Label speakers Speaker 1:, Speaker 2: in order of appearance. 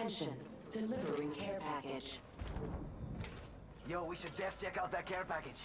Speaker 1: Attention, delivering care package.
Speaker 2: Yo, we should def check out that care package.